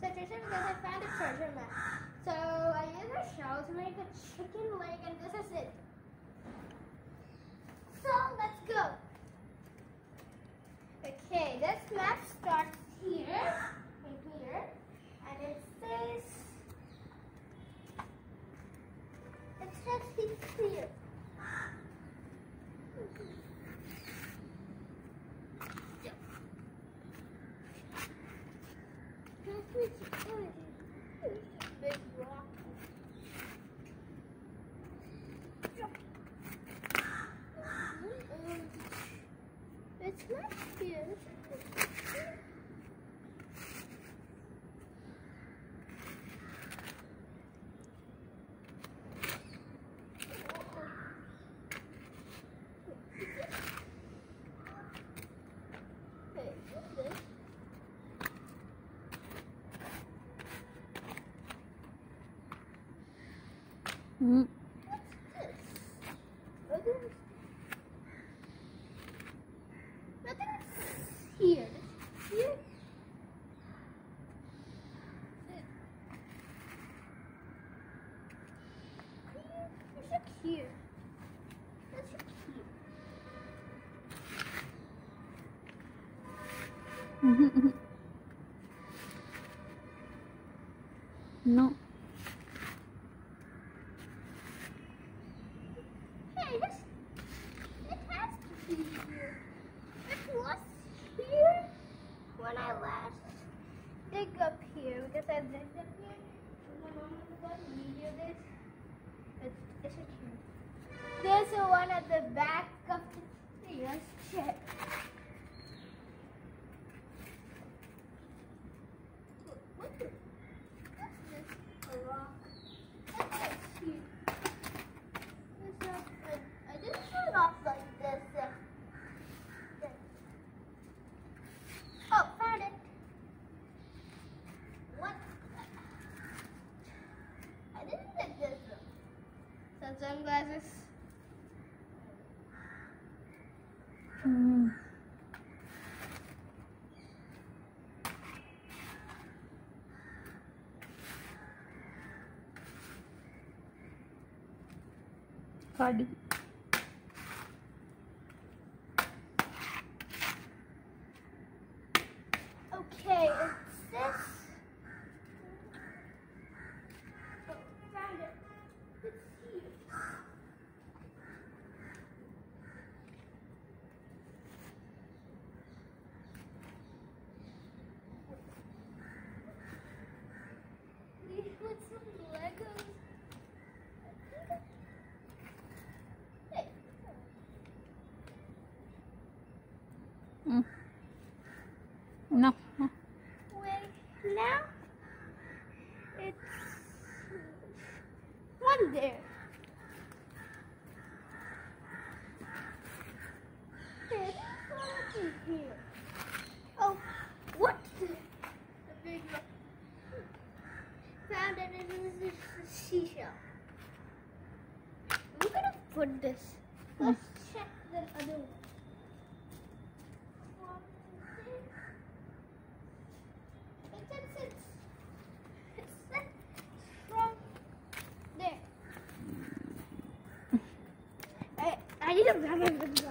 situation because I found a treasure map. So I use a shell to make a chicken leg and this is it. So let's go. Okay, this map starts here, right here, and it says, it says he's here. Big rock. It's not here. Hey, what's this? What's this? Like here. That's here. no. Hey, this, it has to be here. It was here when I last dig up here because I digged up here. My mom was about to video this. It's, it's a here. There's a one at the back of the. Let's check. What the? What's this? A rock. What's this here? It's not good. I didn't turn it off like this. uh, this. Oh, found it. What? I didn't get this Some sunglasses. Mm. Cardi. Okay, it's this. Oh, found it. It's here. We put some Legos. Hey. Mm. No. no. Wait, now it's one there. One here. Oh, what? A big rock. Found it was a seashell. I'm gonna put this. Let's check the other one. Two, it's, it's, it's,